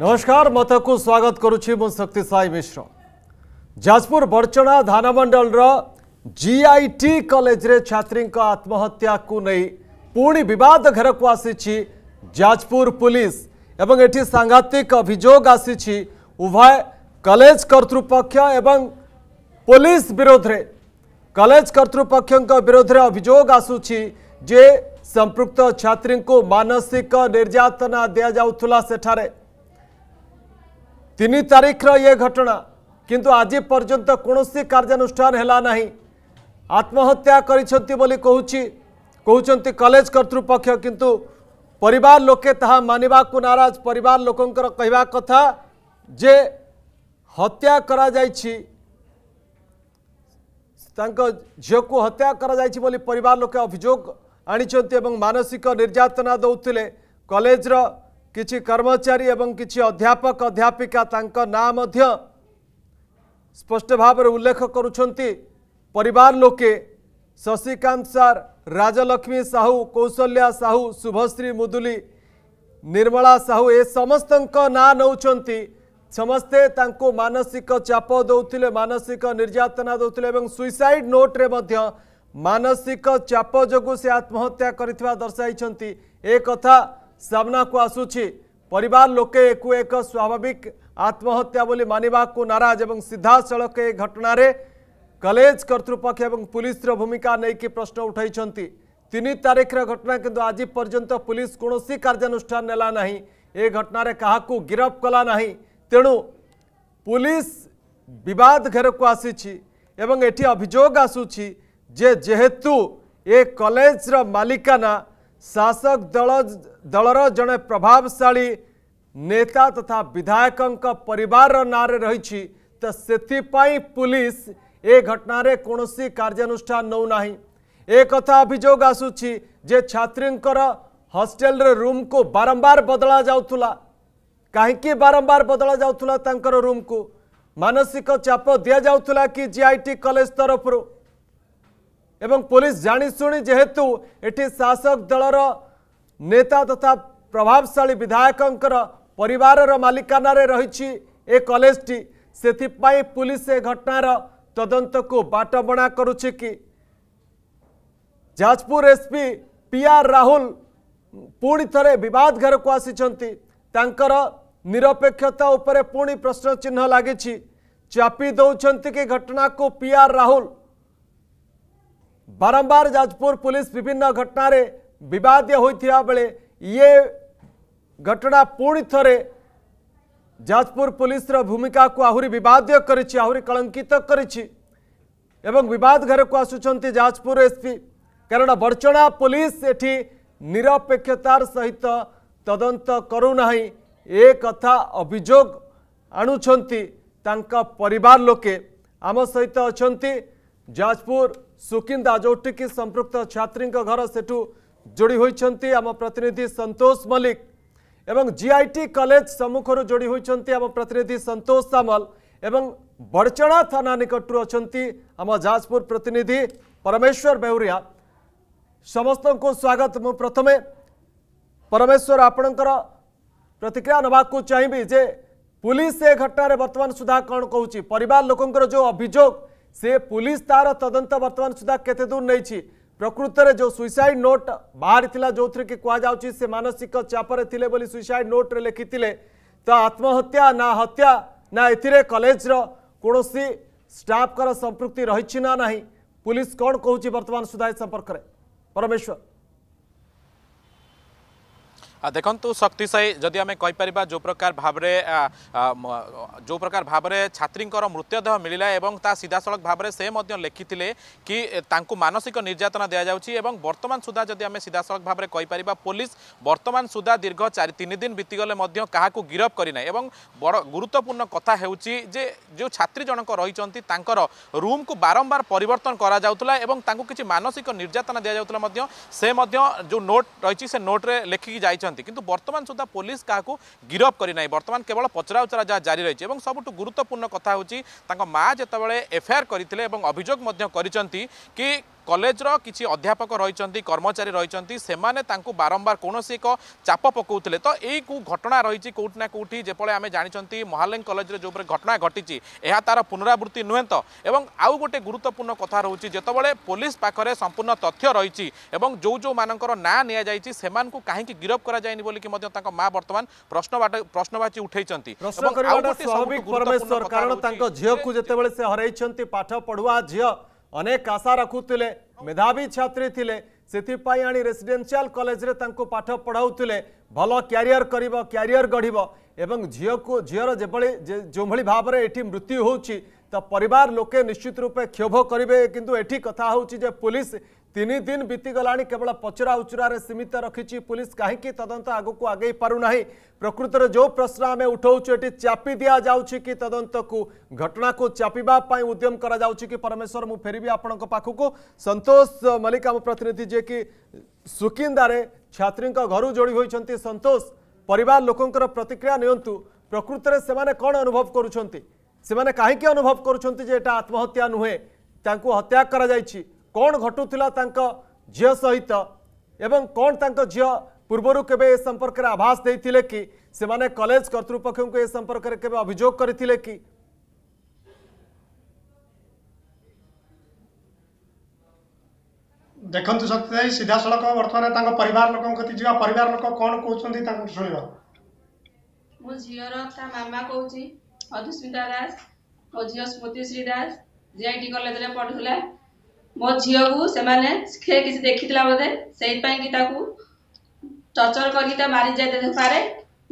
नमस्कार मत को स्वागत करुच्ची Shakti Sai Mishra Jajpur Badachana Dhanmandal I T college छात्री आत्महत्या को नहीं पुणी बद घेर को आसी जाजपुर पुलिस एवं एटी सांघातिक अभोग आसी उभय कलेज कर्तृपक्ष पुलिस विरोध में कलेज कर्तृपक्ष विरोध में अभोग आसूरी जे संपुक्त छात्री को मानसिक निर्यातना दि जाऊला सेठारे तीन तारीखर ये घटना किंतु आज पर्यंत कौन सी कार्यानुष्ठाना आत्महत्या करी कौन कलेज करतृपक्ष किंतु परिवार लोके मानवा को नाराज परिवार लोकंर कहवा कथा जे हत्या करा कर झी को हत्या करा बोली परिवार लोके अभोग आनी मानसिक निर्यातना दौले कलेजर किसी कर्मचारी एवं किसी अध्यापक अध्यापिका तांका नाम स्पष्ट भाव उल्लेख परिवार लोके शशिकांत सार राजलक्ष्मी साहू कौशल्या साहू शुभश्री मुदुली निर्मला साहू ए समस्त ना नौ समस्ते मानसिक चाप दौले मानसिक निर्यातना दौले सुइसाइड नोट्रे मानसिक चाप जो से आत्महत्या कर दर्शाई एक सामनाकू आसूची परिवार लोके एक स्वाभाविक आत्महत्या बोली मानवाकू नाराज और सड़क ए घटन कलेज कर्तृपक्ष पुलिस भूमिका नहीं प्रश्न उठाई तीन तारिखर घटना किंतु आज पर्यंत पुलिस कौन कार्यानुष्ठान नेला ना ए घटन क्या गिरफ कला ना तेणु पुलिस बद घेर को आसी एवं ये अभोग आसूची जे जेहेतु ए कलेजर मालिकाना शासक दल दलर जड़े प्रभावशा नेता तथा विधायक पर ना रही तो से पुलिस ए घटन कौन सी कार्यानुष्ठाना एक अभोग आसूरी जे छात्री हस्टेल रूम को बारंबार बदला जाऊला कहीं बारंबार बदला जाऊला रूम को मानसिक चाप दि जाऊला कि जी आई टी कलेज तरफ़ एवं पुलिस जाशु जेहेतु ये शासक दलर नेता तथा प्रभावशा विधायक पर मालिकाना रही ए कलेजटी से पुलिस ए घटनार तदंत को बाट बणा बाटबणा Jajpur SP P R Rahul पुणी थे बद घर को आसी निरपेक्षता पुणी प्रश्नचिह लगी चापी दौंट कि घटना को पी आर राहुल ବାରମ୍ବାର ଯାଜପୁର ପୁଲିସ ବିଭିନ୍ନ ଘଟଣାରେ ବିବାଦୀୟ ହୋଇଥିବା ବେଳେ ଇଏ ଘଟଣା ପୁଣି ଥରେ ଯାଜପୁର ପୁଲିସର ଭୂମିକାକୁ ଆହୁରି ବିବାଦୀୟ କରିଛି ଆହୁରି କଳଙ୍କିତ କରିଛି ଏବଂ ବିବାଦ ଘରକୁ ଆସୁଛନ୍ତି ଯାଜପୁର ଏସ୍ପି କାରଣ ବର୍ଚଣା ପୁଲିସ ଏଠି ନିରପେକ୍ଷତାର ସହିତ ତଦନ୍ତ କରୁନାହିଁ ଏ କଥା ଅଭିଯୋଗ ଆଣୁଛନ୍ତି ତାଙ୍କ ପରିବାର ଲୋକେ ଆମ ସହିତ ଅଛନ୍ତି ଯାଜପୁର ସୁକିନ୍ଦା ଯେଉଁଠିକି ସମ୍ପୃକ୍ତ ଛାତ୍ରୀଙ୍କ ଘର ସେଠୁ ଯୋଡ଼ି ହୋଇଛନ୍ତି ଆମ ପ୍ରତିନିଧି ସନ୍ତୋଷ ମଲ୍ଲିକ ଏବଂ ଜିଆଇଟି କଲେଜ ସମ୍ମୁଖରୁ ଯୋଡ଼ି ହୋଇଛନ୍ତି ଆମ ପ୍ରତିନିଧି ସନ୍ତୋଷ ସାମଲ ଏବଂ ବଡ଼ଚଣା ଥାନା ନିକଟରୁ ଅଛନ୍ତି ଆମ ଯାଜପୁର ପ୍ରତିନିଧି ପରମେଶ୍ୱର ବେହୁରିଆ ସମସ୍ତଙ୍କୁ ସ୍ୱାଗତ ମୁଁ ପ୍ରଥମେ ପରମେଶ୍ୱର ଆପଣଙ୍କର ପ୍ରତିକ୍ରିୟା ନେବାକୁ ଚାହିଁବି ଯେ ପୁଲିସ ଏ ଘଟଣାରେ ବର୍ତ୍ତମାନ ସୁଦ୍ଧା କ'ଣ କହୁଛି ପରିବାର ଲୋକଙ୍କର ଯେଉଁ ଅଭିଯୋଗ ସେ ପୁଲିସ ତାର ତଦନ୍ତ ବର୍ତ୍ତମାନ ସୁଦ୍ଧା କେତେ ଦୂର ନେଇଛି ପ୍ରକୃତରେ ଯେଉଁ ସୁଇସାଇଡ୍ ନୋଟ୍ ବାହାରିଥିଲା ଯେଉଁଥିରେ କି କୁହାଯାଉଛି ସେ ମାନସିକ ଚାପରେ ଥିଲେ ବୋଲି ସୁଇସାଇଡ୍ ନୋଟ୍ରେ ଲେଖିଥିଲେ ତ ଆତ୍ମହତ୍ୟା ନା ହତ୍ୟା ନା ଏଥିରେ କଲେଜର କୌଣସି ଷ୍ଟାଫଙ୍କର ସମ୍ପୃକ୍ତି ରହିଛି ନା ନାହିଁ ପୁଲିସ କ'ଣ କହୁଛି ବର୍ତ୍ତମାନ ସୁଦ୍ଧା ଏ ସମ୍ପର୍କରେ ପରମେଶ୍ୱର ଦେଖନ୍ତୁ ଶକ୍ତି ସାହି ଯଦି ଆମେ କହିପାରିବା ଯେଉଁ ପ୍ରକାର ଭାବରେ ଯେଉଁ ପ୍ରକାର ଭାବରେ ଛାତ୍ରୀଙ୍କର ମୃତଦେହ ମିଳିଲା ଏବଂ ତା ସିଧାସଳଖ ଭାବରେ ସେ ମଧ୍ୟ ଲେଖିଥିଲେ କି ତାଙ୍କୁ ମାନସିକ ନିର୍ଯାତନା ଦିଆଯାଉଛି ଏବଂ ବର୍ତ୍ତମାନ ସୁଦ୍ଧା ଯଦି ଆମେ ସିଧାସଳଖ ଭାବରେ କହିପାରିବା ପୋଲିସ ବର୍ତ୍ତମାନ ସୁଦ୍ଧା ଦୀର୍ଘ ଚାରି ତିନି ଦିନ ବିତିଗଲେ ମଧ୍ୟ କାହାକୁ ଗିରଫ କରିନାହିଁ ଏବଂ ବଡ଼ ଗୁରୁତ୍ୱପୂର୍ଣ୍ଣ କଥା ହେଉଛି ଯେ ଯେଉଁ ଛାତ୍ରୀ ଜଣକ ରହିଛନ୍ତି ତାଙ୍କର ରୁମ୍କୁ ବାରମ୍ବାର ପରିବର୍ତ୍ତନ କରାଯାଉଥିଲା ଏବଂ ତାଙ୍କୁ କିଛି ମାନସିକ ନିର୍ଯାତନା ଦିଆଯାଉଥିଲା ମଧ୍ୟ ସେ ମଧ୍ୟ ଯେଉଁ ନୋଟ୍ ରହିଛି ସେ ନୋଟ୍ରେ ଲେଖିକି ଯାଇଛନ୍ତି କରିଛନ୍ତି କିନ୍ତୁ ବର୍ତ୍ତମାନ ସୁଦ୍ଧା ପୋଲିସ କାହାକୁ ଗିରଫ କରିନାହିଁ ବର୍ତ୍ତମାନ କେବଳ ପଚରାଉଚରା ଯାହା ଜାରି ରହିଛି ଏବଂ ସବୁଠୁ ଗୁରୁତ୍ୱପୂର୍ଣ୍ଣ କଥା ହେଉଛି ତାଙ୍କ ମା ଯେତେବେଳେ ଏଫଆଇଆର୍ କରିଥିଲେ ଏବଂ ଅଭିଯୋଗ ମଧ୍ୟ କରିଛନ୍ତି କି কলেজর কিছু অধ্যাপক রয়েছেন কর্মচারী রয়েছেন সেমানে তাঁকু বারম্বার কৌশি এক চাপ পকাউলে তো এই ঘটনা রয়েছে কোটি না কোটি যেপরে আমি জাঁচান মহালেন কলেজের যে ঘটনা ঘটিছে এ তার পুনরাবৃত্তি নুহে তো এবং আউ গোটে গুরুত্বপূর্ণ কথা রয়েছে যেতবে পুলিশ পাখে সম্পূর্ণ তথ্য রয়েছে এবং যে যে না নিয়ে যাই সে কী গিরফ করা যায়নি বলি তাঁর মা বর্তমান প্রশ্নবাচী উঠাইছেন প্রশ্ন করা স্বাভাবিক কারণ তাঁর ঝিউক যেতবে সে হরাই পাঠ পড়ুয়া ঝিউ अनेक आशा रखुले मेधावी छात्री थे ସେଥିପାଇଁ ଆଣି ରେସିଡେନ୍ସିଆଲ କଲେଜରେ ତାଙ୍କୁ ପାଠ ପଢ଼ାଉଥିଲେ ଭଲ କ୍ୟାରିୟର କରିବ କ୍ୟାରିୟର ଗଢ଼ିବ ଏବଂ ଝିଅକୁ ଝିଅର ଯେଭଳି ଯେଉଁଭଳି ଭାବରେ ଏଠି ମୃତ୍ୟୁ ହେଉଛି ତ ପରିବାର ଲୋକେ ନିଶ୍ଚିତ ରୂପେ କ୍ଷୋଭ କରିବେ କିନ୍ତୁ ଏଠି କଥା ହେଉଛି ଯେ ପୋଲିସ तीन दिन बीतीगला केवल पचरा उचरार सीमित रखी पुलिस कहीं तदंत आग को आगे पारना प्रकृतर जो प्रश्न आम उठाऊ चापी दि जाऊँ तदंत को घटना को चापी उद्यम करा कर परमेश्वर मुझ फेर आपण सतोष मल्लिक आम प्रतिनिधि जे कि सुकिंदारे छात्री घर जोड़ी होती सतोष पर लोकं प्रतिक्रिया नियंतु प्रकृतर से कौन अनुभव करुँच कहीं अनुभव करुँचा आत्महत्या नुहे हत्या कर କ'ଣ ଘଟୁଥିଲା ତାଙ୍କ ଝିଅ ସହିତ ଏବଂ କ'ଣ ତାଙ୍କ ଝିଅ ପୂର୍ବରୁ କେବେ ଏ ସମ୍ପର୍କରେ ଆଭାସ ଦେଇଥିଲେ କି ସେମାନେ କଲେଜ କର୍ତ୍ତୃପକ୍ଷଙ୍କୁ ଏ ସମ୍ପର୍କରେ କେବେ ଅଭିଯୋଗ କରିଥିଲେ କି ଦେଖନ୍ତୁ ଶକ୍ତି ଭାଇ ସିଧାସଳଖ ବର୍ତ୍ତମାନ ତାଙ୍କ ପରିବାର ଲୋକଙ୍କ କତି ଯିବା ପରିବାର ଲୋକ କ'ଣ କହୁଛନ୍ତି ତାଙ୍କୁ ଶୁଣିବା ମୋ ଝିଅର ତା ମାମା କହୁଛି ମଧୁସ୍ମିତା ଦାସ ମୋ ଝିଅ ସ୍ମୃତିଶ୍ରୀ ଦାସ ଜିଆଇଟି କଲେଜରେ ପଢ଼ୁଥିଲା ମୋ ଝିଅକୁ ସେମାନେ ସେ କିଛି ଦେଖିଥିଲା ବୋଧେ ସେଇଥିପାଇଁକି ତାକୁ ଟର୍ଚର କରିକି ତା ମାରି ଯାଇ ଦେଇପାରେ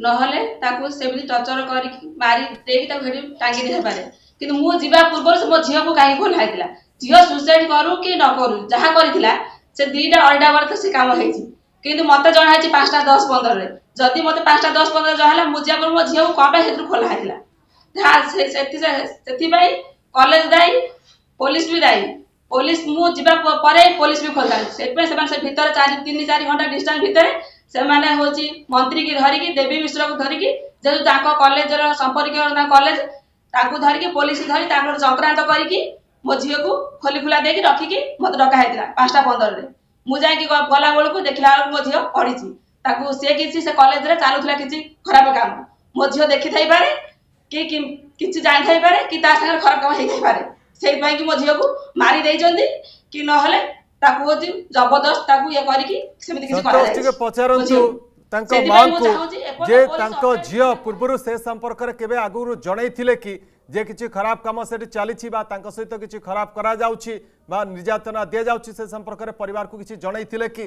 ନହେଲେ ତାକୁ ସେମିତି ଟର୍ଚର କରିକି ମାରି ଦେଇକି ତାକୁ ସେଠି ଟାଙ୍ଗି ଦେଇପାରେ କିନ୍ତୁ ମୁଁ ଯିବା ପୂର୍ବରୁ ସେ ମୋ ଝିଅକୁ କାହିଁକି ଭଲ ହେଇଥିଲା ଝିଅ ସୁସାଇଡ୍ କରୁ କି ନ କରୁ ଯାହା କରିଥିଲା ସେ ଦୁଇଟା ଅଢେଇଟା ବେଳେ ତ ସେ କାମ ହେଇଛି କିନ୍ତୁ ମତେ ଜଣା ହେଇଛି ପାଞ୍ଚଟା ଦଶ ପନ୍ଦରରେ ଯଦି ମତେ ପାଞ୍ଚଟା ଦଶ ପନ୍ଦର ଜଣା ହେଲା ମୁଁ ଯିବା ପୂର୍ବରୁ ମୋ ଝିଅକୁ କ'ଣ ପାଇଁ ସେଥିରୁ ଖୋଲା ହେଇଥିଲା ଯାହା ସେଥିପାଇଁ କଲେଜ ଦାୟୀ ପୋଲିସ ବି ଦାୟୀ ପୋଲିସ ମୁଁ ଯିବା ପରେ ପୋଲିସ ବି ଖୋଲିଥାନ୍ତି ସେଥିପାଇଁ ସେମାନେ ସେ ଭିତରେ ଚାରି ତିନି ଚାରି ଘଣ୍ଟା ଡିଷ୍ଟାନ୍ସ ଭିତରେ ସେମାନେ ହେଉଛି ମନ୍ତ୍ରୀକି ଧରିକି ଦେବୀ ମିଶ୍ରକୁ ଧରିକି ଯେହେତୁ ତାଙ୍କ କଲେଜର ସମ୍ପର୍କୀୟ ତାଙ୍କ କଲେଜ ତାଙ୍କୁ ଧରିକି ପୋଲିସ ଧରି ତାଙ୍କର ଚକ୍ରାନ୍ତ କରିକି ମୋ ଝିଅକୁ ଖୋଲି ଖୋଲା ଦେଇକି ରଖିକି ମୋତେ ଡକା ହେଇଥିଲା ପାଞ୍ଚଟା ପନ୍ଦରରେ ମୁଁ ଯାଇକି ଗଲା ବେଳକୁ ଦେଖିଲା ବେଳକୁ ମୋ ଝିଅ ପଡ଼ିଛି ତାକୁ ସେ କିଛି ସେ କଲେଜରେ ଚାଲୁଥିଲା କିଛି ଖରାପ କାମ ମୋ ଝିଅ ଦେଖିଥାଇପାରେ କି କିଛି ଜାଣିଥାଇପାରେ କି ତା ସାଙ୍ଗରେ ଖରାପ କାମ ହେଇଥାଇପାରେ ସେଇପାଇଁକି ମୋ ଝିଅକୁ ମାରି ଦେଇଛନ୍ତି କି ନହେଲେ ତାକୁ ହେଉଛି ଜବରଦସ୍ତ ତାକୁ ଇଏ କରିକି ସେମିତି କିଛି କରାଯାଇଛି ପଚାରନ୍ତୁ ତାଙ୍କ ମାଙ୍କୁ ଯେ ତାଙ୍କ ଝିଅ ପୂର୍ବରୁ ସେ ସମ୍ପର୍କରେ କେବେ ଆଗରୁ ଜଣାଇଥିଲେ କି ଯେ କିଛି ଖରାପ କାମ ସେଠି ଚାଲିଛି ବା ତାଙ୍କ ସହିତ କିଛି ଖରାପ କରାଯାଉଛି ବା ନିର୍ଯାତନା ଦିଆଯାଉଛି ସେ ସମ୍ପର୍କରେ ପରିବାରକୁ କିଛି ଜଣାଇଥିଲେ କି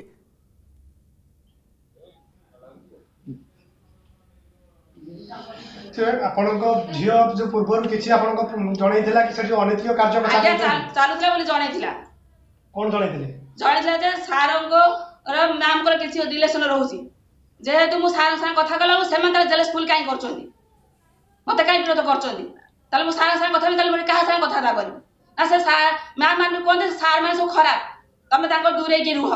ଆପଣଙ୍କ ଝିଅ ଯୋଉ ପୂର୍ବରୁ କିଛି ଆପଣଙ୍କ ଜଣେଇଥିଲା କି ସେଠି ଅନୈତିକ କାର୍ଯ୍ୟ କଥା ଚାଲୁଥିଲା ବୋଲି ଜଣେଇଥିଲା କଣ ଜଣେଇଥିଲେ ଜଣେଇଥିଲା ଯେ ସାରଙ୍କର ମ୍ୟାମଙ୍କର କିଛି ରିଲେସନ ରହୁଛି ଯେହେତୁ ମୁଁ ସାରଙ୍କ ସାଙ୍ଗେ କଥା କଲା ମୁଁ ସେମାନେ ତାହେଲେ ଜେଲେସ୍ ଫୁଲ୍ କାହିଁ କରୁଛନ୍ତି ମୋତେ କାହିଁ ବିରୋଧ କରୁଛନ୍ତି ତାହେଲେ ମୁଁ ସାରଙ୍କ ସାଙ୍ଗେ କଥା ହେବି ତାହେଲେ କାହା ସାଙ୍ଗେ କଥାବାର୍ତ୍ତା କରିବି ନା ସେ ମ୍ୟାମ୍ ମାନଙ୍କୁ କୁହନ୍ତି ସାର୍ ମାନେ ସବୁ ଖରାପ ତମେ ତାଙ୍କର ଦୂରେଇକି ରୁହ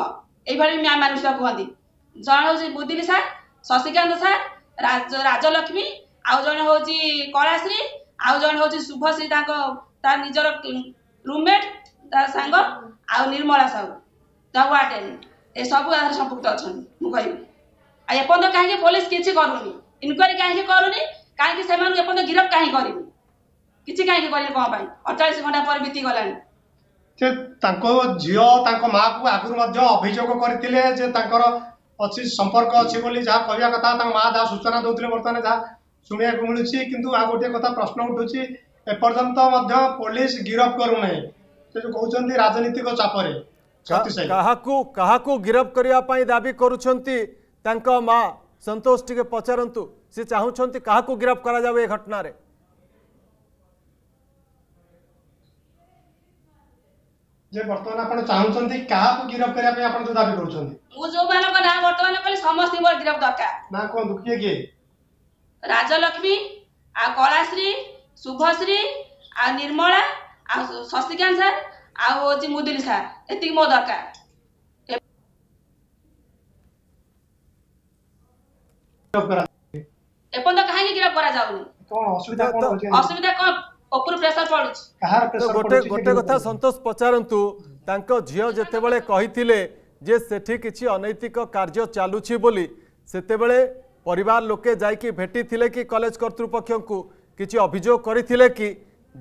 ଏଇଭଳି ମ୍ୟାମ୍ ମାନଙ୍କୁ କୁହନ୍ତି ଜଣେ ହେଉଛି ବୁଦିଲି ସାର୍ ଶଶିକାନ୍ତ ସାର୍ ରାଜଲକ୍ଷ୍ମୀ ଆଉ ଜଣେ ହେଉଛି କଳାଶ୍ରୀ ଆଉ ଜଣେ ହେଉଛି ଶୁଭଶ୍ରୀ ତାଙ୍କ ତା ନିଜର ରୁମମେଟ୍ ତା ସାଙ୍ଗ ଆଉ ନିର୍ମଳା ସାହୁ ତା ତାକୁ ଆଟେନ୍ ଏସବୁ ଏହାର ସମ୍ପୃକ୍ତ ଅଛନ୍ତି ମୁଁ କହିବି ଆଉ ଏପର୍ଯ୍ୟନ୍ତ କାହିଁକି ପୋଲିସ କିଛି କରୁନି ଇନକ୍ୱାରୀ କାହିଁକି କରୁନି କାହିଁକି ସେମାନଙ୍କୁ ଏପର୍ଯ୍ୟନ୍ତ ଗିରଫ କାହିଁ କରିନି କିଛି କାହିଁକି କରିନି କ'ଣ ପାଇଁ ଅଠଚାଳିଶ ଘଣ୍ଟା ପରେ ବିତିଗଲାଣି ସେ ତାଙ୍କ ଝିଅ ତାଙ୍କ ମାଆକୁ ଆଗରୁ ମଧ୍ୟ ଅଭିଯୋଗ କରିଥିଲେ ଯେ ତାଙ୍କର ଅଛି ସମ୍ପର୍କ ଅଛି ବୋଲି ଯାହା କହିବା କଥା ତାଙ୍କ ମାଆ ଯାହା ସୂଚନା ଦେଉଥିଲେ ବର୍ତ୍ତମାନ ଯାହା शुणा मिलू कि आ गोटे कथा प्रश्न उठू एपर्त पुलिस गिरफ्त करूना कहते राजनीतिक चापरे क्या गिरफ्त करने दावी कर संतोष टी पचारत सी चाहते क्या गिरफ्त कर घटना रे जे वर्तमान आपण चाहुचंती का गिरफ करिया पे आपण जो दाबी करुचंती ओ जो मानको ना वर्तमान पले समस्त गिरफ दरकार ना कोन दुखिए के ରାଜଲକ୍ଷ୍ମୀ ଆଉ କଳାଶ୍ରୀ ଶୁଭଶ୍ରୀ ଆଉ ନିର୍ମଳା ଆଉ ଶଶିକାନ୍ତ ସାର୍ ଆଉ ହେଉଛି ମୁଦୁଲି ସାର୍ ଏତିକି ମୋ ଦରକାର ଏପର୍ଯ୍ୟନ୍ତ କାହିଁକି ଗିରଫ କରାଯାଉନି ଅସୁବିଧା କଣ ଉପରୁ ପ୍ରେସର ପଡୁଛି ଗୋଟେ ଗୋଟେ କଥା ସନ୍ତୋଷ ପଚାରନ୍ତୁ ତାଙ୍କ ଝିଅ ଯେତେବେଳେ କହିଥିଲେ ଯେ ସେଠି କିଛି ଅନୈତିକ କାର୍ଯ୍ୟ ଚାଲୁଛି ବୋଲି ସେତେବେଳେ পরিবার লোকে যাইকি ভেটিলে কি কলেজ কর্তৃপক্ষ কিছু অভিযোগ করে কি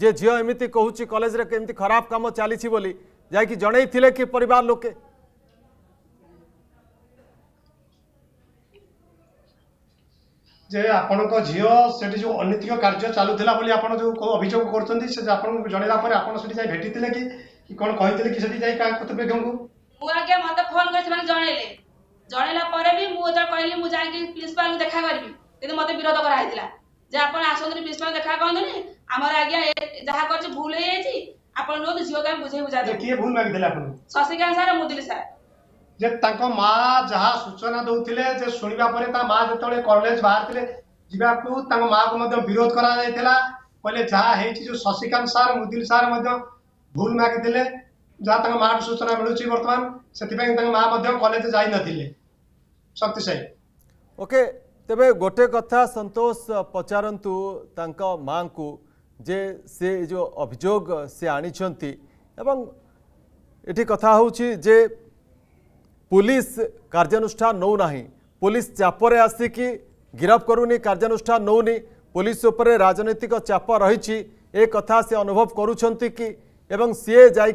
যে ঝিও এমিতি কুচি কলেজরে এমতি খারাপ কাম চালিছি বলি যাইকি জনাইলে কি পরিবার লোকে যে আপনার ঝিও সেটি যে অনৈতিক কার্য চালুলা বলে আপনার যে অভিযোগ করছেন সে আপনার জনাইলা পরে আপনার সেটি যাই ভেটিলে কি কোণ কে কি সেটি যাই কাহ কর্তৃপক্ষ মু আজ্ঞা মতো ফোন করে সে ଜଣେଇଲା ପରେ ବି ମୁଁ ଯେତେବେଳେ କହିଲି ମୁଁ ଯାଇକି ପ୍ରିନ୍ସିପାଲଙ୍କୁ ଦେଖା କରିବି କିନ୍ତୁ ମୋତେ ବିରୋଧ କରାହେଇଥିଲା ଯେ ଆପଣ ଆସନ୍ତୁନି ପ୍ରିନ୍ସିପାଲ ଦେଖା କରନ୍ତୁନି ଆମର ଆଜ୍ଞା ଯାହା କରିଛି ଭୁଲ ହେଇଯାଇଛି ଆପଣ ରୁହନ୍ତୁ ଝିଅକୁ ଆମେ ବୁଝେଇ ବୁଝା କିଏ ଭୁଲ ମାଗିଥିଲେ ଆପଣ ଶଶିକାନ୍ତ ସାର୍ ମୁଦୁଲି ସାର୍ ଯେ ତାଙ୍କ ମା ଯାହା ସୂଚନା ଦଉଥିଲେ ଯେ ଶୁଣିବା ପରେ ତା ମା ଯେତେବେଳେ କଲେଜ ବାହାରିଥିଲେ ଯିବାକୁ ତାଙ୍କ ମାକୁ ମଧ୍ୟ ବିରୋଧ କରାଯାଇଥିଲା କହିଲେ ଯାହା ହେଇଛି ଯୋଉ ଶଶିକାନ୍ତ ସାର୍ ମୁଦୁଲି ସାର୍ ମଧ୍ୟ ଭୁଲ ମାଗିଥିଲେ जहाँ माँ सूचना मिलूँ बर्तमान से माँ कलेज जाइन शक्ति साई ओके तेरे गोटे कथा सतोष पचारत माँ को जे से जो अभियोग से आनी एटी कथा हूँ जे पुलिस कार्यानुष्ठान नौना पुलिस चापर आसिकी गिरफ करूनी कार्यानुष्ठान नौनी पुलिस उपर राजनैतिक चाप रही कथा से अनुभव करुँच कि सी जा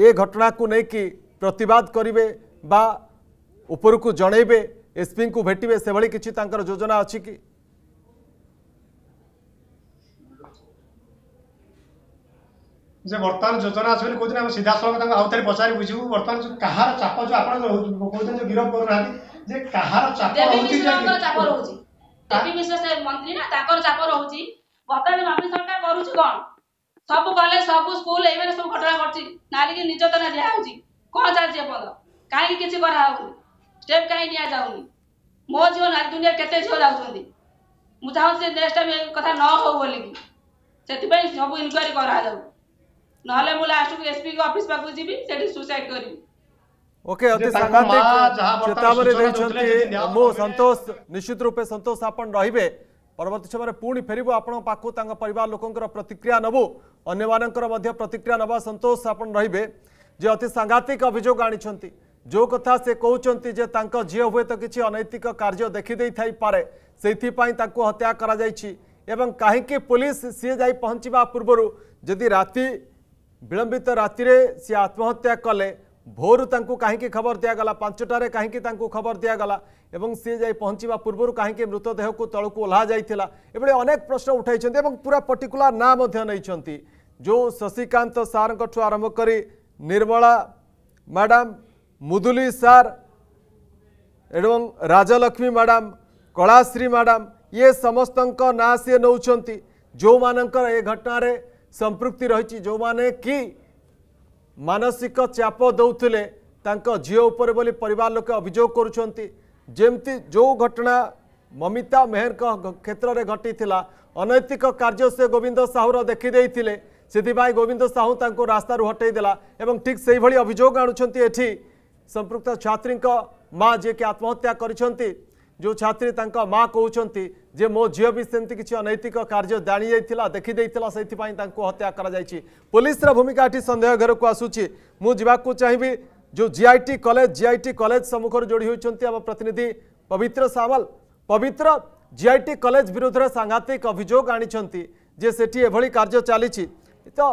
ए घटना को लेकिन प्रतिवाद करेंगे बा ऊपर को जनइबे एसपी को भेटवे से भाई किसी योजना अच्छी कि যে বর্তমান যোজনা আছে বলে কোথায় আমি সিধাসলখ তাকে আউথরে পচারি বুঝবু বর্তমান কাহার চাপ যে আপনার কোথায় যে গিরফ করু না যে কাহার চাপ রহুচি চাপ রহুচি দেবী বিশ্বাস মন্ত্রী না তাঁর চাপ রহুচি বর্তমান রাজ্য সরকার করুছি কোন ସବୁ କଲେଜ ସବୁ ସ୍କୁଲ ଏଇମାନେ ସବୁ ଘଟଣା ଘଟୁଛି ନାରୀକି ନିର୍ଯାତନା ଦିଆହେଉଛି କ'ଣ ଚାଲିଛି ଏପର୍ଯ୍ୟନ୍ତ କାହିଁକି କିଛି କରାହେଉନି ଷ୍ଟେପ୍ କାହିଁକି ନିଆଯାଉନି ମୋ ଝିଅ ନାରୀ ଦୁନିଆରେ କେତେ ଝିଅ ଯାଉଛନ୍ତି ମୁଁ ଚାହୁଁଛି ନେକ୍ସଟ ଟାଇମ୍ ଏ କଥା ନ ହଉ ବୋଲିକି ସେଥିପାଇଁ ସବୁ ଇନକ୍ୱାରି କରାଯାଉ ନହେଲେ ମୁଁ ଲାଷ୍ଟକୁ ଏସ୍ପି ଅଫିସ ପାଖକୁ ଯିବି ସେଠି ସୁସାଇଡ କରିବି ઓકે અતિ સાંઘાતિક ચેતાવણી દેખંતિ મુ સંતોષ નિશ્ચિત રૂપે સંતોષ આપણ રહીબે પરવર્તી સમયે પુણી ફેરબુ આપણ પાખુ તાંગ પરિવાર લોકંકર પ્રતિક્રિયા નબુ अंत प्रतिक्रिया ना सतोष आप रे अति सांघातिक अभोग आनी जो कथा से कहते झी हुए तो किसी अनैतिक कार्य देखी थे से हत्या कराई पुलिस सी जा पहुँचवा पूर्व जदि राति विलंबित राति सी आत्महत्या कले भोरू कहीं खबर दिगला पांचटा कहीं खबर दिगला ଏବଂ ସିଏ ଯାଇ ପହଞ୍ଚିବା ପୂର୍ବରୁ କାହିଁକି ମୃତଦେହକୁ ତଳକୁ ଓହ୍ଲା ଯାଇଥିଲା ଏଭଳି ଅନେକ ପ୍ରଶ୍ନ ଉଠାଇଛନ୍ତି ଏବଂ ପୁରା ପର୍ଟିକୁଲାର ନାଁ ମଧ୍ୟ ନେଇଛନ୍ତି ଯେଉଁ ଶଶିକାନ୍ତ ସାର୍ଙ୍କ ଠୁ ଆରମ୍ଭ କରି ନିର୍ମଳା ମ୍ୟାଡ଼ାମ ମୁଦୁଲି ସାର୍ ଏବଂ ରାଜଲକ୍ଷ୍ମୀ ମ୍ୟାଡ଼ାମ କଳାଶ୍ରୀ ମ୍ୟାଡ଼ାମ ଇଏ ସମସ୍ତଙ୍କ ନାଁ ସିଏ ନେଉଛନ୍ତି ଯେଉଁମାନଙ୍କର ଏ ଘଟଣାରେ ସମ୍ପୃକ୍ତି ରହିଛି ଯେଉଁମାନେ କି ମାନସିକ ଚାପ ଦେଉଥିଲେ ତାଙ୍କ ଝିଅ ଉପରେ ବୋଲି ପରିବାର ଲୋକେ ଅଭିଯୋଗ କରୁଛନ୍ତି जमती जो घटना ममिता मेहर क्षेत्र में घटी अनैतिक कार्य से गोविंद साहूर देखी से गोविंद साहू ताक रास्तु हटेदेला ठीक से भाई अभोग आठ संपुक्त छात्री माँ जी कि आत्महत्या कर जो छात्री माँ कहते जे मो झी भी सेमती किसी अनैतिक कार्य दाणी जाइला देखी से हत्या कर पुलिस भूमिका ये सन्देह घर को आसूँ मुझे चाहिए जो जीआईटी कॉलेज जीआईटी कॉलेज सम्मुखर जोड़ी होती आम प्रतिनिधि पवित्र सावल पवित्र जीआईटी कॉलेज विरोध में सांघातिक अभोग आनी जे कार्य चली तो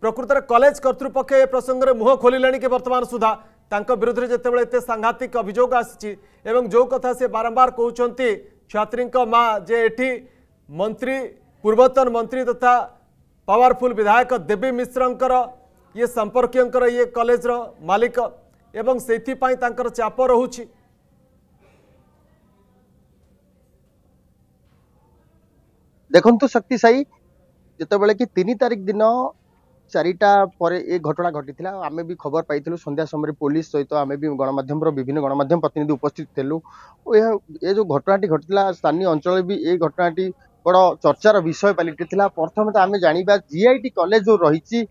प्रकृत कलेज कर्तृपक्ष ए प्रसंग में मुह खोल कि बर्तमान सुधा तक विरोध ଯେତେବେଳେ ଏତେ ସାଂଘାତିକ ଅଭିଯୋଗ ଆସିଛି ଏବଂ ଯେଉଁ କଥା ସେ ବାରମ୍ବାର କହୁଛନ୍ତି ଛାତ୍ରୀଙ୍କ ମା ଯେ ଏଠି मंत्री ପୂର୍ବତନ ମନ୍ତ୍ରୀ ତଥା ପାୱାରଫୁଲ୍ ବିଧାୟକ ଦେବୀ ମିଶ୍ରଙ୍କର ये संपर्कीय ये कलेजर मालिक एवं से चाप रोच ଦେଖନ୍ତୁ ଶକ୍ତି ସାହି ଯେତେବେଳେ କି ତିନି ତାରିଖ ଦିନ ଚାରିଟା ପରେ ଏ ଘଟଣା ଘଟିଥିଲା ଆମେ ବି ଖବର ପାଇଥିଲୁ ସନ୍ଧ୍ୟା ସମୟରେ ପୋଲିସ ସହିତ ଆମେ ବି ଗଣମାଧ୍ୟମର ବିଭିନ୍ନ ଗଣମାଧ୍ୟମ ପ୍ରତିନିଧି ଉପସ୍ଥିତ ଥିଲୁ ଓ ଏହା ଏ ଯେଉଁ ଘଟଣାଟି ଘଟିଥିଲା ସ୍ଥାନୀୟ ଅଞ୍ଚଳରେ ବି ଏ ଘଟଣାଟି ବଡ଼ ଚର୍ଚ୍ଚାର ବିଷୟ ପାଲଟିଥିଲା ପ୍ରଥମେ ତ ଆମେ ଜାଣିବା ଜିଆଇଟି କଲେଜ ଯେଉଁ ରହିଛି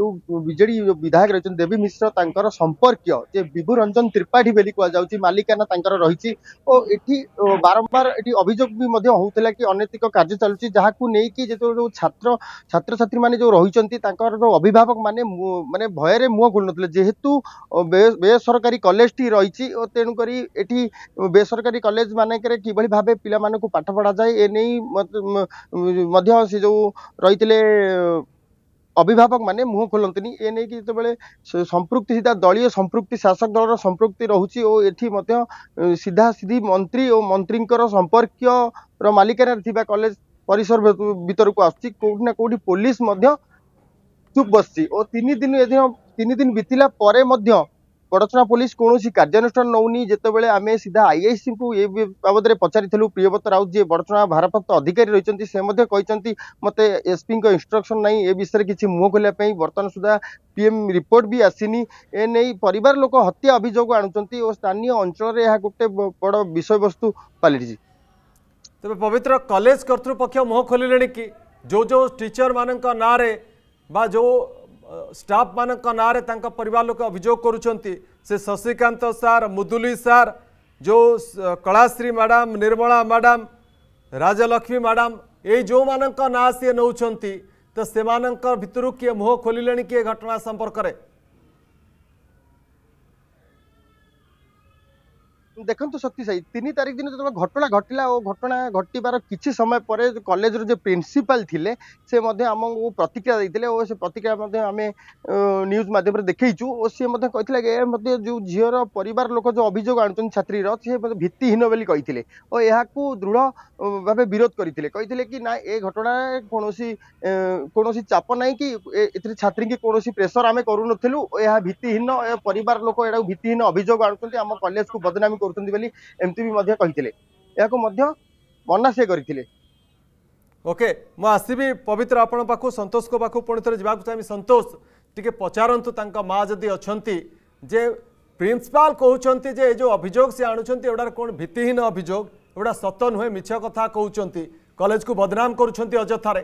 ଯେଉଁ ବିଜେଡି ବିଧାୟକ ରହିଛନ୍ତି ଦେବୀ ମିଶ୍ର ତାଙ୍କର ସମ୍ପର୍କୀୟ ଯେ ବିଭୁ ରଞ୍ଜନ ତ୍ରିପାଠୀ ବୋଲି କୁହାଯାଉଛି ମାଲିକାନା ତାଙ୍କର ରହିଛି ଓ ଏଠି ବାରମ୍ବାର ଏଠି ଅଭିଯୋଗ ବି ମଧ୍ୟ ହେଉଥିଲା କି ଅନୈତିକ କାର୍ଯ୍ୟ ଚାଲୁଛି ଯାହାକୁ ନେଇକି ଯେତେବେଳେ ଯେଉଁ ଛାତ୍ର ଛାତ୍ରଛାତ୍ରୀମାନେ ଯେଉଁ ରହିଛନ୍ତି ତାଙ୍କର ଯେଉଁ ଅଭିଭାବକମାନେ ମାନେ ଭୟରେ ମୁହଁ ଖୋଲୁନଥିଲେ ଯେହେତୁ ବେସରକାରୀ କଲେଜଟି ରହିଛି ଓ ତେଣୁକରି ଏଠି ବେସରକାରୀ କଲେଜ ମାନଙ୍କରେ କିଭଳି ଭାବେ ପିଲାମାନଙ୍କୁ ପାଠ ପଢ଼ାଯାଏ ଏ ନେଇ ମଧ୍ୟ ସେ ଯେଉଁ ରହିଥିଲେ অভিভাবক মানে মুখ খুলন্ত নি এ নেকি যে তেবেলে সম্প্ৰুক্তি সিতা দলীয় সম্প্ৰুক্তি শাসক দলৰ সম্প্ৰুক্তি ৰহুচি অ এঠী মধ্য সিধা সিধি মন্ত্রী অ মন্ত্রীଙ୍କৰ সম্পৰ্কীয় ৰ মালিকানাৰ থিবা কলেজ পৰিষদৰ ভিতৰକୁ আস্থি কোনে কোনে পুলিশ মধ্য চুপ বসছি অ ৩ দিন এ দিন ৩ দিন বিতিলা pore মধ্য ବଡ଼ଚଣା ପୋଲିସ କୌଣସି କାର୍ଯ୍ୟାନୁଷ୍ଠାନ ନେଉନି ଯେତେବେଳେ ଆମେ ସିଧା ଆଇଆଇସିଙ୍କୁ ଏ ବାବଦରେ ପଚାରିଥିଲୁ ପ୍ରିୟବ୍ରତ ରାଉତ ଯିଏ ବଡ଼ଚଣା ଭାରପ୍ରାପ୍ତ ଅଧିକାରୀ ରହିଛନ୍ତି ସେ ମଧ୍ୟ କହିଛନ୍ତି ମୋତେ ଏସ୍ପିଙ୍କ ଇନଷ୍ଟ୍ରକ୍ସନ୍ ନାହିଁ ଏ ବିଷୟରେ କିଛି ମୁହଁ ଖୋଲିବା ପାଇଁ ବର୍ତ୍ତମାନ ସୁଦ୍ଧା ପିଏମ୍ ରିପୋର୍ଟ ବି ଆସିନି ଏ ନେଇ ପରିବାର ଲୋକ ହତ୍ୟା ଅଭିଯୋଗ ଆଣୁଛନ୍ତି ଓ ସ୍ଥାନୀୟ ଅଞ୍ଚଳରେ ଏହା ଗୋଟେ ବଡ଼ ବିଷୟବସ୍ତୁ ପାଲଟିଛି ତେବେ ପବିତ୍ର କଲେଜ କର୍ତ୍ତୃପକ୍ଷ ମୁହଁ ଖୋଲିଲେଣି କି ଯେଉଁ ଯେଉଁ ଟିଚରମାନଙ୍କ ନାଁରେ ବା ଯେଉଁ स्टाफ मान नाँरे पर लोक अभोग करुँच शशिकांत सार मुदुली सार जो Kalashree madam Nirmala madam Rajalakshmi madam ये जो मान ना सी नौकर तो से भितर किए मुह खोल किए घटना संपर्क में ଦେଖନ୍ତୁ ଶକ୍ତି ସାହି ତିନି ତାରିଖ ଦିନ ଯେତେବେଳେ ଘଟଣା ଘଟିଲା ଓ ଘଟଣା ଘଟିବାର କିଛି ସମୟ ପରେ କଲେଜର ଯେ ପ୍ରିନ୍ସିପାଲ ଥିଲେ ସେ ମଧ୍ୟ ଆମକୁ ପ୍ରତିକ୍ରିୟା ଦେଇଥିଲେ ଓ ସେ ପ୍ରତିକ୍ରିୟା ମଧ୍ୟ ଆମେ ନ୍ୟୁଜ୍ ମାଧ୍ୟମରେ ଦେଖେଇଛୁ ଓ ସିଏ ମଧ୍ୟ କହିଥିଲେ ଏ ମଧ୍ୟ ଯେଉଁ ଝିଅର ପରିବାର ଲୋକ ଯେଉଁ ଅଭିଯୋଗ ଆଣୁଛନ୍ତି ଛାତ୍ରୀର ସିଏ ମଧ୍ୟ ଭିତ୍ତିହୀନ ବୋଲି କହିଥିଲେ ଓ ଏହାକୁ ଦୃଢ଼ ଭାବେ ବିରୋଧ କରିଥିଲେ କହିଥିଲେ କି ନା ଏ ଘଟଣାରେ କୌଣସି କୌଣସି ଚାପ ନାହିଁ କି ଏଥିରେ ଛାତ୍ରୀଙ୍କୁ କୌଣସି ପ୍ରେସର ଆମେ କରୁନଥିଲୁ ଏହା ଭିତ୍ତିହୀନ ପରିବାର ଲୋକ ଏଟାକୁ ଭିତ୍ତିହୀନ ଅଭିଯୋଗ ଆଣୁଛନ୍ତି ଆମ କଲେଜକୁ ବଦନାମୀ କରୁଛନ୍ତି ବୋଲି ଏମିତି ବି ମଧ୍ୟ କହିଥିଲେ ଏହାକୁ ମଧ୍ୟ ମନା ସେ କରିଥିଲେ ଓକେ ମୁଁ ଆସିବି ପବିତ୍ର ଆପଣଙ୍କ ପାଖକୁ ସନ୍ତୋଷଙ୍କ ପାଖକୁ ପୁଣି ଥରେ ଯିବାକୁ ଚାହିଁବି ସନ୍ତୋଷ ଟିକେ ପଚାରନ୍ତୁ ତାଙ୍କ ମା ଯଦି ଅଛନ୍ତି ଯେ ପ୍ରିନ୍ସିପାଲ କହୁଛନ୍ତି ଯେ ଏ ଯେଉଁ ଅଭିଯୋଗ ସେ ଆଣୁଛନ୍ତି ଏଗୁଡ଼ାର କ'ଣ ଭିତ୍ତିହୀନ ଅଭିଯୋଗ ଏଗୁଡ଼ା ସତ ନୁହେଁ ମିଛ କଥା କହୁଛନ୍ତି କଲେଜକୁ ବଦନାମ କରୁଛନ୍ତି ଅଯଥାରେ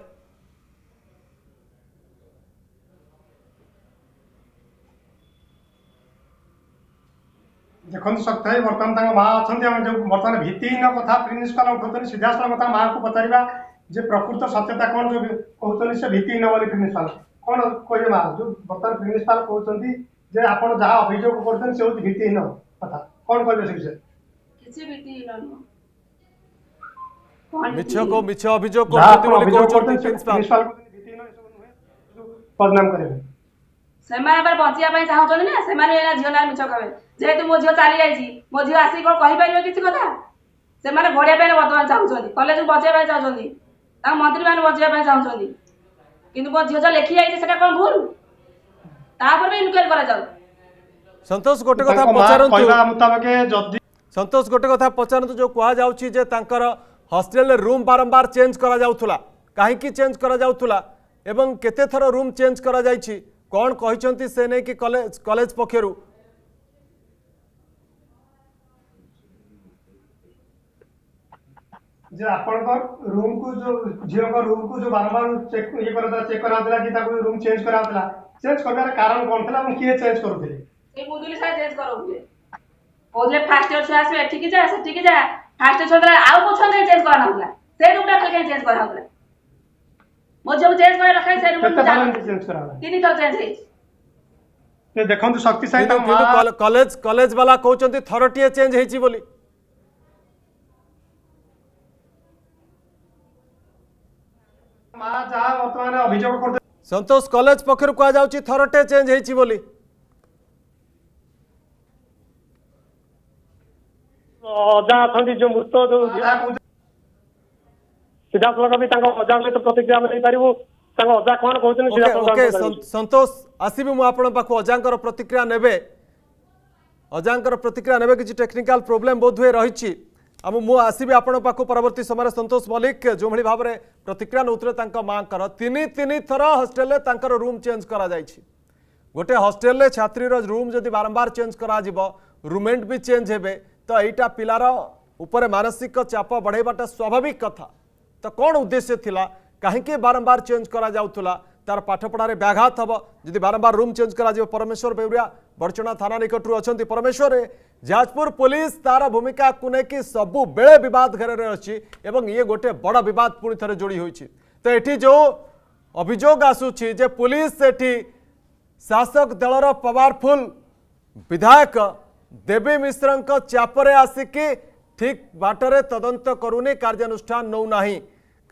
ଦେଖନ୍ତୁ ସକ୍ତ ଭାଇ ବର୍ତ୍ତମାନ ତାଙ୍କ ମା ଅଛନ୍ତି ଆମେ ଯେଉଁ ବର୍ତ୍ତମାନ ଭିତ୍ତିହୀନ କଥା ପ୍ରିନ୍ସିପାଲ ଉଠାଉଛନ୍ତି ସିଧାସଳଖ କଥା ମାଆଙ୍କୁ ପଚାରିବା ଯେ ପ୍ରକୃତ ସତ୍ୟତା କ'ଣ ଯେଉଁ କହୁଛନ୍ତି ସେ ଭିତ୍ତିହୀନ ବୋଲି ପ୍ରିନ୍ସିପାଲ କ'ଣ କହିବେ ମା ଯେଉଁ ବର୍ତ୍ତମାନ ପ୍ରିନ୍ସିପାଲ କହୁଛନ୍ତି ଯେ ଆପଣ ଯାହା ଅଭିଯୋଗ କରୁଛନ୍ତି ସେ ହେଉଛି ଭିତ୍ତିହୀନ କଥା କ'ଣ କହିବେ ସେ ବିଷୟରେ କିଛି ଭିତ୍ତିହୀନ ନୁହଁ মিছ মিছ অভিযোগ প্রিন্সিপাল বদনাম করবে ସେମାନେ ଉପରେ ବଞ୍ଚିବା ପାଇଁ ଚାହୁଁଛନ୍ତି ନା ସେମାନେ ଏଇନା ଝିଅ ନାଁ ମିଛ କହିବେ ଯେହେତୁ ମୋ ଝିଅ ଚାଲିଯାଇଛି ମୋ ଝିଅ ଆସିକି କ'ଣ କହିପାରିବେ କିଛି କଥା ସେମାନେ ବଢ଼ିବା ପାଇଁ ବର୍ତ୍ତମାନ ଚାହୁଁଛନ୍ତି କଲେଜକୁ ବଞ୍ଚେଇବା ପାଇଁ ଚାହୁଁଛନ୍ତି ତାଙ୍କ ମନ୍ତ୍ରୀମାନେ ବଞ୍ଚେଇବା ପାଇଁ ଚାହୁଁଛନ୍ତି କିନ୍ତୁ ମୋ ଝିଅ ଯେଉଁ ଲେଖିଯାଇଛି ସେଟା କ'ଣ ଭୁଲ ତା ଉପରେ ବି ଇନକ୍ୱାରି କରାଯାଉ ସନ୍ତୋଷ ଗୋଟେ କଥା ପଚାରନ୍ତୁ ସନ୍ତୋଷ ଗୋଟେ କଥା ପଚାରନ୍ତୁ ଯେଉଁ କୁହାଯାଉଛି ଯେ ତାଙ୍କର ହଷ୍ଟେଲରେ ରୁମ୍ ବାରମ୍ବାର ଚେଞ୍ଜ କରାଯାଉଥିଲା କାହିଁକି ଚେଞ୍ଜ କରାଯାଉଥିଲା ଏବଂ କେତେ ଥର ରୁମ୍ ଚେଞ୍ଜ କରାଯାଇଛି कौन कहते से नहीं कि कॉलेज कॉलेज पक्षर जे आपणकर रूम को जो झील को रूम को जो बार बार चेक ये करता चेक करावला कि ताको रूम चेंज करावला चेंज करना कारण कोन थला हम किए चेंज करूथिले ए मुदुली सा चेंज करूथिले बोले फास्ट ईयर छुआ से ठीक जा से ठीक जा फास्ट ईयर छुआ आउ को छुआ चेंज करावला से रूम टा खाली चेंज करावला জব চেঞ্জ করে রাখাই স্যার তিন ଥର চেঞ্জ ହେଇଛି ଦେଖନ୍ତୁ ଶକ୍ତି ସାହି କଲେଜ କଲେଜ ବାଲା କହୁଛନ୍ତି ଥରଟିଏ ଚେଞ୍ଜ ହେଇଛି ବୋଲି ସନ୍ତୋଷ କଲେଜ ପକ୍ଷରୁ କୁହାଯାଉଛି ଥରଟେ ଚେଞ୍ଜ ହେଇଛି ବୋଲି ଅଜା ଅଛନ୍ତି ଯୋଉ ମୃତ ଯୋଉ ସିଧାସଳଖ ବି ତାଙ୍କ ଅଜା ସହିତ ପ୍ରତିକ୍ରିୟା ଆମେ ଦେଇପାରିବୁ ତାଙ୍କ ଅଜା କ'ଣ କହୁଛନ୍ତି ସିଧାସଳଖ ସନ୍ତୋଷ ଆସିବି ମୁଁ ଆପଣଙ୍କ ପାଖକୁ ଅଜାଙ୍କର ପ୍ରତିକ୍ରିୟା ନେବେ ଅଜାଙ୍କର ପ୍ରତିକ୍ରିୟା ନେବେ କିଛି ଟେକ୍ନିକାଲ ପ୍ରୋବ୍ଲେମ୍ ବୋଧହୁଏ ରହିଛି ଆମ ମୁଁ ଆସିବି ଆପଣଙ୍କ ପାଖକୁ ପରବର୍ତ୍ତୀ ସମୟରେ ସନ୍ତୋଷ ମଲ୍ଲିକ ଯେଉଁଭଳି ଭାବରେ ପ୍ରତିକ୍ରିୟା ନେଉଥିଲେ ତାଙ୍କ ମାଆଙ୍କର ତିନି ତିନି ଥର ହଷ୍ଟେଲରେ ତାଙ୍କର ରୁମ୍ ଚେଞ୍ଜ କରାଯାଇଛି ଗୋଟେ ହଷ୍ଟେଲରେ ଛାତ୍ରୀର ରୁମ୍ ଯଦି ବାରମ୍ବାର ଚେଞ୍ଜ କରାଯିବ ରୁମମେଣ୍ଟ ବି ଚେଞ୍ଜ ହେବେ ତ ଏଇଟା ପିଲାର ଉପରେ ମାନସିକ ଚାପ ବଢ଼େଇବାଟା ସ୍ୱାଭାବିକ କଥା तो कौन उद्देश्य थिला कहीं बारंबार चेंज करा तार पाठपढ़ार व्याघात हम जदि बारंबार रूम चेंज कर परमेश्वर बेउरिया बड़चणा थाना निकटू अच्छा परमेश्वर ଯାଜପୁର ପୋଲିସ ତାର ଭୂମିକାକୁ ନେଇକି ସବୁବେଳେ ବିବାଦ ଘେରରେ ଅଛି ଏବଂ ଇଏ ଗୋଟେ ବଡ଼ ବିବାଦ ପୁଣି ଥରେ ଯୋଡ଼ି ହୋଇଛି ତ ଏଠି ଯେଉଁ ଅଭିଯୋଗ ଆସୁଛି ଯେ ପୋଲିସ ସେଠି ଶାସକ ଦଳର ପାୱାରଫୁଲ୍ ବିଧାୟକ ଦେବୀ ମିଶ୍ରଙ୍କ ଚାପରେ ଆସିକି ଠିକ୍ ବାଟରେ ତଦନ୍ତ କରୁନି କାର୍ଯ୍ୟାନୁଷ୍ଠାନ ନେଉନାହିଁ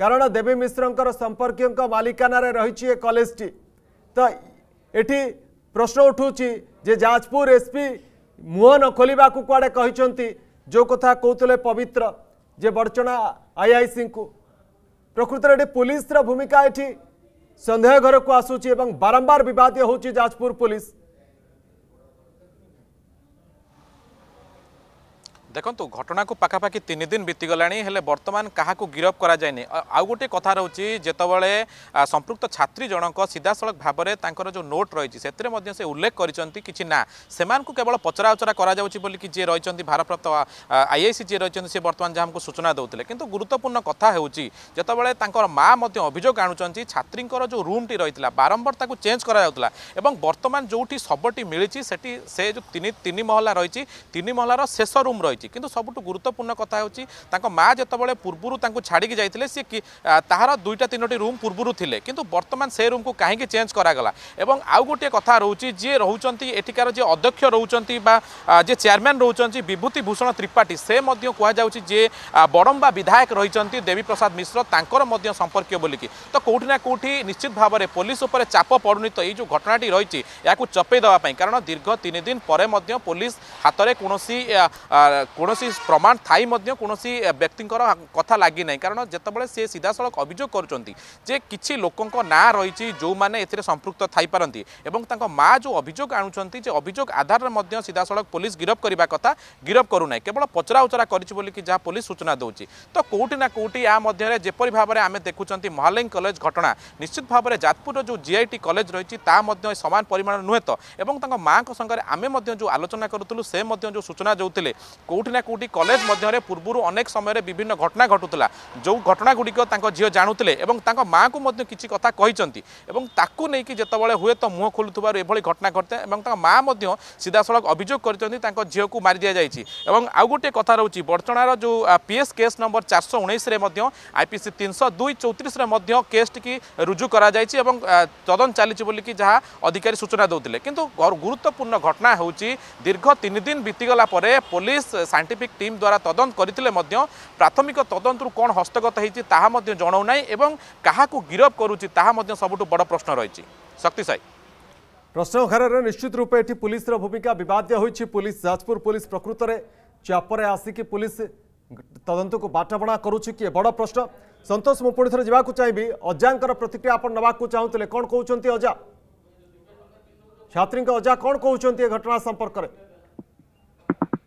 କାରଣ ଦେବୀ ମିଶ୍ରଙ୍କର ସମ୍ପର୍କୀୟଙ୍କ ମାଲିକାନାରେ ରହିଛି ଏ କଲେଜଟି ତ ଏଠି ପ୍ରଶ୍ନ ଉଠୁଛି ଯେ ଯାଜପୁର ଏସ୍ପି ମୁହଁ ନ ଖୋଲିବାକୁ କୁଆଡ଼େ କହିଛନ୍ତି ଯେଉଁ କଥା କହୁଥିଲେ ପବିତ୍ର ଯେ ବଡ଼ଚଣା ଆଇଆଇସିଙ୍କୁ ପ୍ରକୃତରେ ଏଠି ପୁଲିସର ଭୂମିକା ଏଠି ସନ୍ଦେହ ଘରକୁ ଆସୁଛି ଏବଂ ବାରମ୍ବାର ବିବାଦୀୟ ହେଉଛି ଯାଜପୁର ପୁଲିସ দেখুন ঘটনা পাখাপাখি তিন দিন বিতি বিতিগলাণি হলে বর্তমান কাহাকু গিরফ করা যায়নি আউ গোটে কথা রয়েছে যেতবে সম্পৃক্ত ছাত্রী জনক সিধাসলখ ভাবে তাঁর যে নোট রয়েছে সেতিরে সে উল্লেখ করেছেন কিছু না সে কেবল পচরা উচরা করা যাচ্ছে বলি যে রয়েছেন ভারপ্রাপ্ত আইআইসি যে রয়েছেন সে বর্তমান যা আমি সূচনা দেলে কিন্তু গুরুত্বপূর্ণ কথা হচ্ছে যেতবে তাঁর মা অভিযোগ আনুচান ছাত্রীঙ্কর যে রুমটি রয়েছে বারম্বার তা চেঞ্জ করা যাওয়া এবং বর্তমান যেটি শবটি মিছে সেটি সে যে তিন মহলা রয়েছে তিন মহলার শেষ রুম রয়েছে ରହିଛି କିନ୍ତୁ ସବୁଠୁ ଗୁରୁତ୍ୱପୂର୍ଣ୍ଣ କଥା ହେଉଛି ତାଙ୍କ ମା ଯେତେବେଳେ ପୂର୍ବରୁ ତାଙ୍କୁ ଛାଡ଼ିକି ଯାଇଥିଲେ ସିଏ ତାହାର ଦୁଇଟା ତିନୋଟି ରୁମ୍ ପୂର୍ବରୁ ଥିଲେ କିନ୍ତୁ ବର୍ତ୍ତମାନ ସେ ରୁମ୍କୁ କାହିଁକି ଚେଞ୍ଜ କରାଗଲା ଏବଂ ଆଉ ଗୋଟିଏ କଥା ରହୁଛି ଯିଏ ରହୁଛନ୍ତି ଏଠିକାର ଯିଏ ଅଧ୍ୟକ୍ଷ ରହୁଛନ୍ତି ବା ଯିଏ ଚେୟାରମ୍ୟାନ୍ ରହୁଛନ୍ତି ବିଭୂତି ଭୂଷଣ ତ୍ରିପାଠୀ ସେ ମଧ୍ୟ କୁହାଯାଉଛି ଯେ ବଡ଼ମ୍ବା ବିଧାୟକ ରହିଛନ୍ତି ଦେବୀପ୍ରସାଦ ମିଶ୍ର ତାଙ୍କର ମଧ୍ୟ ସମ୍ପର୍କୀୟ ବୋଲିକି ତ କେଉଁଠି ନା କେଉଁଠି ନିଶ୍ଚିତ ଭାବରେ ପୋଲିସ ଉପରେ ଚାପ ପଡ଼ୁନି ତ ଏଇ ଯେଉଁ ଘଟଣାଟି ରହିଛି ଏହାକୁ ଚପେଇ ଦେବା ପାଇଁ କାରଣ ଦୀର୍ଘ ତିନି ଦିନ ପରେ ମଧ୍ୟ ପୋଲିସ ହାତରେ କୌଣସି କୌଣସି ପ୍ରମାଣ ଥାଇ ମଧ୍ୟ କୌଣସି ବ୍ୟକ୍ତିଙ୍କର କଥା ଲାଗିନାହିଁ କାରଣ ଯେତେବେଳେ ସେ ସିଧାସଳଖ ଅଭିଯୋଗ କରୁଛନ୍ତି ଯେ କିଛି ଲୋକଙ୍କ ନାଁ ରହିଛି ଯେଉଁମାନେ ଏଥିରେ ସମ୍ପୃକ୍ତ ଥାଇପାରନ୍ତି ଏବଂ ତାଙ୍କ ମା ଯେଉଁ ଅଭିଯୋଗ ଆଣୁଛନ୍ତି ଯେ ଅଭିଯୋଗ ଆଧାରରେ ମଧ୍ୟ ସିଧାସଳଖ ପୋଲିସ ଗିରଫ କରିବା କଥା ଗିରଫ କରୁନାହିଁ କେବଳ ପଚରା ଉଚରା କରିଛି ବୋଲିକି ଯାହା ପୋଲିସ ସୂଚନା ଦେଉଛି ତ କେଉଁଠି ନା କେଉଁଠି ଏହା ମଧ୍ୟରେ ଯେପରି ଭାବରେ ଆମେ ଦେଖୁଛନ୍ତି ମହାଲେଙ୍ଗ କଲେଜ ଘଟଣା ନିଶ୍ଚିତ ଭାବରେ ଯାଜପୁରର ଯେଉଁ ଜିଆଇଟି କଲେଜ ରହିଛି ତାହା ମଧ୍ୟ ସମାନ ପରିମାଣର ନୁହେଁ ତ ଏବଂ ତାଙ୍କ ମାଆଙ୍କ ସାଙ୍ଗରେ ଆମେ ମଧ୍ୟ ଯେଉଁ ଆଲୋଚନା କରୁଥିଲୁ ସେ ମଧ୍ୟ ଯେଉଁ ସୂଚନା ଦେଉଥିଲେ କେଉଁଠି কোটি না কোটি কলেজ মধ্যে পূর্ব অনেক সময় বিভিন্ন ঘটনা ঘটুলা যে ঘটনাগুড়ি তাঁর ঝিও জাণুলে এবং তাঁর মাকে মধ্যে কিছু কথা কিন্তু এবং তাকে নেই যেতবে তো মুহ খোলু এভাবে ঘটনা ঘটে এবং তাঁর মা মধ্যে সিধাসলখ অভিযোগ করেছেন তাঁর ঝিউকে মারি দিয়া যাই এবং আউ গোটে কথা রয়েছে বর্তমানের যে পিএস কেস নম্বর চারশো উনিশে আইপিসি তিনশো দুই চৌত্রিশে কেসটি রুজু করা যাই এবং তদন চালছে বলি যা অধিকারী সূচনা দেলে কিন্তু গুরুত্বপূর্ণ ঘটনা হচ্ছে দীর্ঘ তিন দিন বিতিগলা পরে পুলিশ সাইন্টিফিক টিম দ্বারা তদন্ত করে প্রাথমিক তদন্তর কোণ হস্তগত হয়েছে তাহা জনাও না এবং কাহু গিরফ করুচি তাহা সবুঠ বড় প্রশ্ন রয়েছে শক্তি সাই প্রশ্নঘরের নিশ্চিত রূপে এটি পুলিশের ভূমিকা বিবাদ্য হয়েছে পুলিশ যাজপুর পুলিশ প্রকৃতরে চাপরে আসিকি পুলিশ তদন্তକୁ ବାଟବଣା କରୁଛି କିଏ ବଡ଼ ପ୍ରଶ୍ନ ସନ୍ତୋଷ ମୁଁ ପୁଣି ଥରେ ଯିବାକୁ ଚାହିଁବି ଅଜାଙ୍କର ପ୍ରତିକ୍ରିୟା ଆପଣ ନେବାକୁ ଚାହୁଁଥିଲେ କ'ଣ କହୁଛନ୍ତି ଅଜା ଛାତ୍ରୀଙ୍କ ଅଜା କ'ଣ କହୁଛନ୍ତି ଏ ଘଟଣା ସମ୍ପର୍କରେ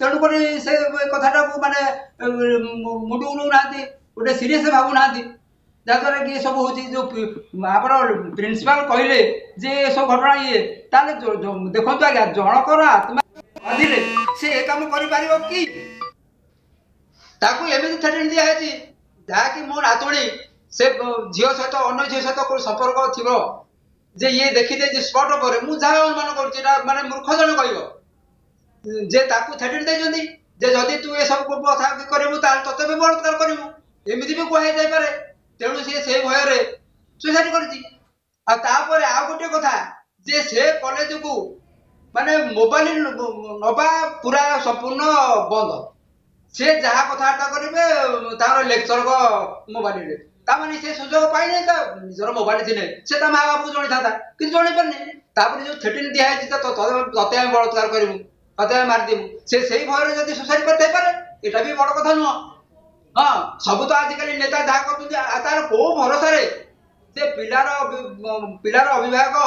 ତେଣୁକରି ସେ କଥାଟାକୁ ମାନେ ମୁଣ୍ଡ ଉଡ଼ଉନାହାନ୍ତି ଗୋଟେ ସିରିୟସ୍ ଭାବୁନାହାନ୍ତି ଯାହାଦ୍ୱାରା କି ଏସବୁ ହେଉଛି ଯେଉଁ ଆମର ପ୍ରିନ୍ସିପାଲ କହିଲେ ଯେ ଏସବୁ ଘଟଣା ଇଏ ତାହେଲେ ଦେଖନ୍ତୁ ଆଜ୍ଞା ଜଣଙ୍କର ଆତ୍ମା ଭାବିଲେ ସେ ଏ କାମ କରିପାରିବ କି ତାକୁ ଏମିତି ଥ୍ରେଟେଣ୍ଟ ଦିଆହେଇଛି ଯାହାକି ମୋ ନାତୁଣୀ ସେ ଝିଅ ସହିତ ଅନ୍ୟ ଝିଅ ସହିତ କୋଉ ସମ୍ପର୍କ ଥିବ ଯେ ଇଏ ଦେଖିଦେଇଛି ସ୍ପଟ ଉପରେ ମୁଁ ଯାହା ଅନୁମାନ କରୁଛି ଏଟା ମାନେ ମୂର୍ଖ ଜଣେ କହିବ ଯେ ତାକୁ ଥେଟିଡ଼ି ଦେଇଛନ୍ତି ଯେ ଯଦି ତୁ ଏସବୁ କଥା କରିବୁ ତାହେଲେ ତତେ ବି ବଳତ୍କାର କରିବୁ ଏମିତି ବି କୁହାଯାଇପାରେ ତେଣୁ ସିଏ ସେ ଭୟରେ ସୁଇସାଇଡ଼ କରିଛି ଆଉ ତାପରେ ଆଉ ଗୋଟିଏ କଥା ଯେ ସେ କଲେଜକୁ ମାନେ ମୋବାଇଲ ନବା ପୁରା ସମ୍ପୂର୍ଣ୍ଣ ବନ୍ଦ ସେ ଯାହା କଥାବାର୍ତ୍ତା କରିବେ ତାର ଲେକ୍ଚରଙ୍କ ମୋବାଇଲରେ ତା ମାନେ ସେ ସୁଯୋଗ ପାଇନି ତା ନିଜର ମୋବାଇଲ ଥିଲେ ସେ ତା ମା ବାପାକୁ ଜଣେଇଥାନ୍ତା କିନ୍ତୁ ଜଣେଇ ପାରିନି ତାପରେ ଯୋଉ ଥେଟିନ୍ ଦିଆହେଇଛି ହେଇଛି ତତେ ଆମେ ବଳତ୍କାର କରିବୁ କଥା ମାରିଦେବୁ ସେ ସେଇ ଭୟରେ ଯଦି ସୁସାଇଡ୍ କରିଥାଇପାରେ ଏଟା ବି ବଡ କଥା ନୁହଁ ହଁ ସବୁ ତ ଆଜିକାଲି ନେତା ଯାହା କରୁଛନ୍ତି ତାର କୋଉ ଭରସାରେ ସେ ପିଲାର ପିଲାର ଅଭିଭାବକ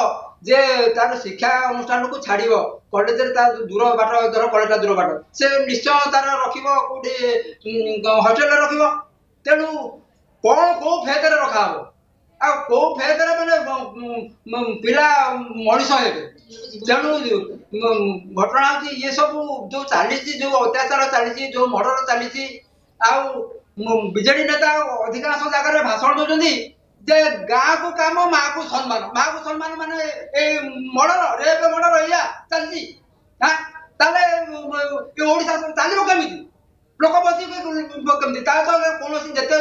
ଯେ ତାର ଶିକ୍ଷା ଅନୁଷ୍ଠାନକୁ ଛାଡିବ କଲେଜରେ ତାର ଦୂର ବାଟ ଧର କଲେଜଟା ଦୂର ବାଟ ସେ ନିଶ୍ଚୟ ତାର ରଖିବ କୋଉଠି ହଷ୍ଟେଲରେ ରଖିବ ତେଣୁ କଣ କୋଉ ଫେଦରେ ରଖା આ કોફેર મને મું પેલા મોરિસ હોય જાણું છું મ મટોણા થી એ સબ જો ચાલી થી જો ઓતસારા ચાલી થી જો મોડરો ચાલી થી આ બિજેડી દેતા અધિકાર સો જગર ભાષણ દોજતી કે ગા આ કો કામ મા કો સન્માન મા કો સન્માન মানে એ મોડરો રે મોડરો આ ચાલી હા તાલે ઓ ઓરી સા તાલે ઓ કમી દી ଲୋକ ବସିକି ତା ସହ କୌଣସି ଯେତେ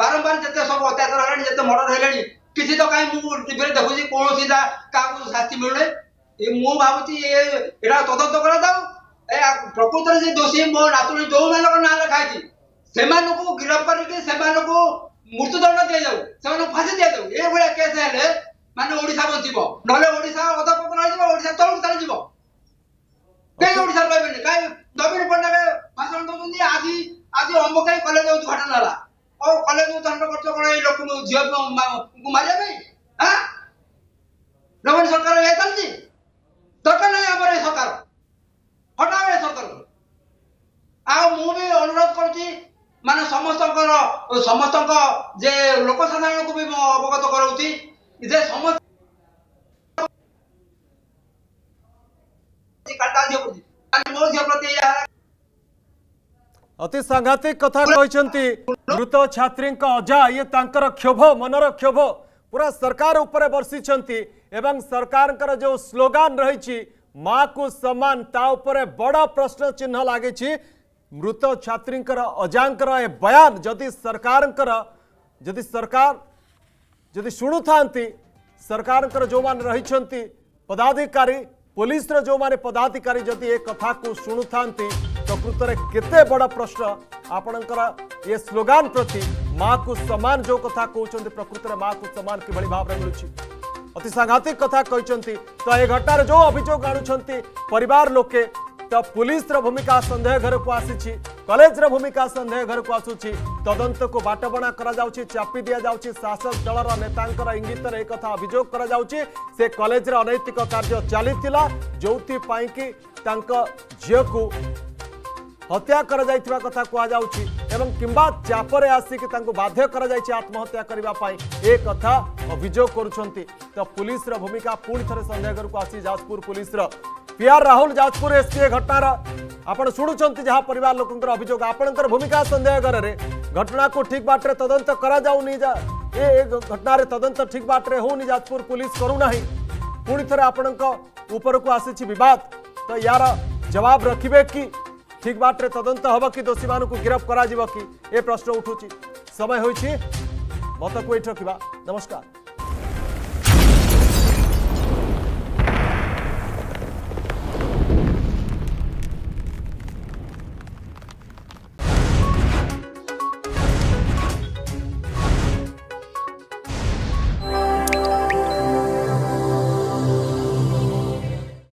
ବାରମ୍ବାର ଯେତେ ସବୁ ଅତ୍ୟାଚାର ହେଲାଣି ଯେତେ ମର୍ଡର ହେଲାଣି କିଛି ତ କାହିଁ ମୁଁ ଟିଭିରେ ଦେଖୁଛି କୌଣସିଟା କାହାକୁ ଶାସ୍ତି ମିଳୁନି ମୁଁ ଭାବୁଛି ଏ ଏଇଟା ତଦନ୍ତ କରାଯାଉ ଏ ପ୍ରକୃତରେ ଯେ ଦୋଷୀ ମୋ ନାତୁଣୀ ଯୋଉମାନଙ୍କ ନାଁ ଲେଖା ହେଇଛି ସେମାନଙ୍କୁ ଗିରଫ କରିକି ସେମାନଙ୍କୁ ମୃତ୍ୟୁଦଣ୍ଡ ଦିଆଯାଉ ସେମାନଙ୍କୁ ଫାଶୀ ଦିଆଯାଉ ଏଭଳିଆ କେସ୍ ହେଲେ ମାନେ ଓଡିଶା ବଞ୍ଚିବ ନହେଲେ ଓଡିଶା ଅଧପତନ ହେଇଯିବ ଓଡିଶା ତଳକୁ ଚାଲିଯିବ କେହି ଓଡିଶାରେ ରହିବେନି କାହିଁ ନବୀନ ପଟ୍ଟନାୟକ भाषण कलेज उद्घाटन कलेज उद्घाटन कर झील को मारे नवीन सरकार दरकार ना सरकार हटाओ सरकार आगे अनुरोध कर मान समस्त समस्त लोकसाधारण को भी अवगत कराऊँ समस्त কাটা দিয়ে ଅତି ସାଂଘାତିକ କଥା କହିଛନ୍ତି ମୃତ ଛାତ୍ରୀଙ୍କ ଅଜା ଇଏ ତାଙ୍କର କ୍ଷୋଭ ମନର କ୍ଷୋଭ ପୁରା ସରକାର ଉପରେ ବର୍ଷିଛନ୍ତି ଏବଂ ସରକାରଙ୍କର ଯେଉଁ ସ୍ଲୋଗାନ ରହିଛି ମାକୁ ସମାନ ତା ଉପରେ ବଡ଼ ପ୍ରଶ୍ନଚିହ୍ନ ଲାଗିଛି ମୃତ ଛାତ୍ରୀଙ୍କର ଅଜାଙ୍କର ଏ ବୟାନ ଯଦି ସରକାରଙ୍କର ଯଦି ସରକାର ଯଦି ଶୁଣୁଥାନ୍ତି ସରକାରଙ୍କର ଯେଉଁମାନେ ରହିଛନ୍ତି ପଦାଧିକାରୀ ପୋଲିସର ଯେଉଁମାନେ ପଦାଧିକାରୀ ଯଦି ଏ କଥାକୁ ଶୁଣୁଥାନ୍ତି प्रकृत में बड़ प्रश्न आपणकर ये स्लोगान प्रति माँ को सामान जो कथा कहते प्रकृत में माँ को सामान कि भाव में मिलू अति सांघातिक कथा कहते तो यह घटना जो अभोग आणुंट लोके तो पुलिस भूमिका सन्देह घर को आसी कलेज भूमिका सन्देह घर को आसूची तदंत को बाटबणा चापी दि जा शासक दल नेता इंगित एक अभोग से कलेज अनैतिक कार्य चली जो कि झील को हत्या कथा कुहाଉଛି ଏବଂ କିମ୍ବା ଚାପରେ ଆସିକି ତାଙ୍କୁ ବାଧ୍ୟ କରାଯାଇଛି ଆତ୍ମହତ୍ୟା କରିବା ପାଇଁ ଏ କଥା ଅଭିଯୋଗ କରୁଛନ୍ତି ତ ପୁଲିସର ଭୂମିକା ପୁଣି ଥରେ ସନ୍ଦେହ ଘରକୁ ଆସିଛି ଯାଜପୁର ପୁଲିସର ପିଆର ରାହୁଲ ଯାଜପୁର ଏସ୍ପି ଏ ଘଟଣାର ଆପଣ ଶୁଣୁଛନ୍ତି ଯାହା ପରିବାର ଲୋକଙ୍କର ଅଭିଯୋଗ ଆପଣଙ୍କର ଭୂମିକା ସନ୍ଦେହ ଘରରେ ଘଟଣାକୁ ଠିକ୍ ବାଟରେ ତଦନ୍ତ କରାଯାଉନି ଏ ଘଟଣାରେ ତଦନ୍ତ ଠିକ୍ ବାଟରେ ହେଉନି ଯାଜପୁର ପୁଲିସ କରୁନାହିଁ ପୁଣି ଥରେ ଆପଣଙ୍କ ଉପରକୁ ଆସିଛି ବିବାଦ ତ ୟାର ଜବାବ ରଖିବେ କି ଠିକ୍ ବାଟରେ ତଦନ୍ତ ହେବ କି ଦୋଷୀମାନଙ୍କୁ ଗିରଫ କରାଯିବ କି ଏ ପ୍ରଶ୍ନ ଉଠୁଛି ସମୟ ହୋଇଛି ମତକୁ ଏଇଠି ରଖିବା ନମସ୍କାର